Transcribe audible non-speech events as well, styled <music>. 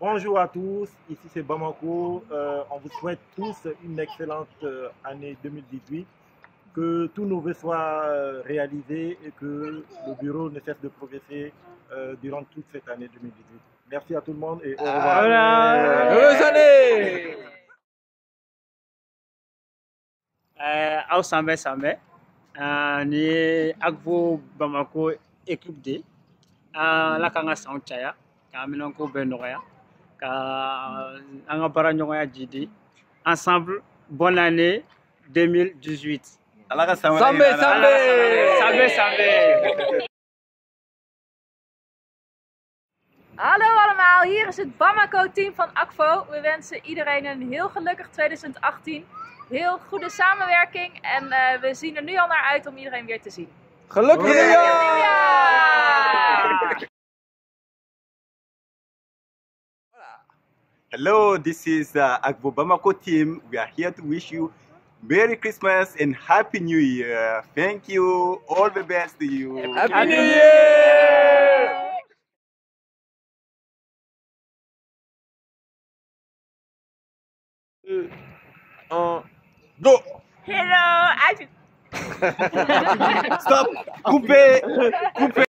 Bonjour à tous, ici c'est Bamako. Euh, on vous souhaite tous une excellente euh, année 2018. Que tous nos vœux soient euh, réalisés et que le bureau ne cesse de progresser euh, durant toute cette année 2018. Merci à tout le monde et au revoir. Heureuse année aw san bɛɛ san bɛɛ Ah, ni ye agbo bamako équipe de ala k'an ka sanw caya k'an minɛnko bɛɛ nɔgɔya ka an ka baara ɲɔgɔnya jidi ensemble bonne année 2018 ala ka san wɛrɛ Sanbɛ, yira an na. sanbɛ. Sanbɛ, sanbɛ. Hallo allemaal, hier is het Bamako-team van ACFO. We wensen iedereen een heel gelukkig 2018. Heel goede samenwerking en eh, we zien er nu al naar uit om iedereen weer te zien. Gelukkig nieuwjaar! Hello, this is uh, Agbo Bamako team. We are here to wish you Merry Christmas and Happy New Year. Thank you. All the best to you. Happy New Year! Un, go! Hello, <laughs> Stop! Coupez! <laughs> Coupez!